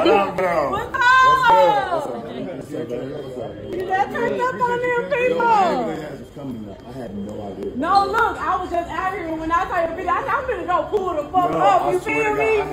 What up, girl? What's up? What's up? What's up? You got turned up on them people. everything is coming up. I had no idea. No, look, I was just out here and when I saw your video, I said, I'm gonna go pull the fuck No, up. You feel me?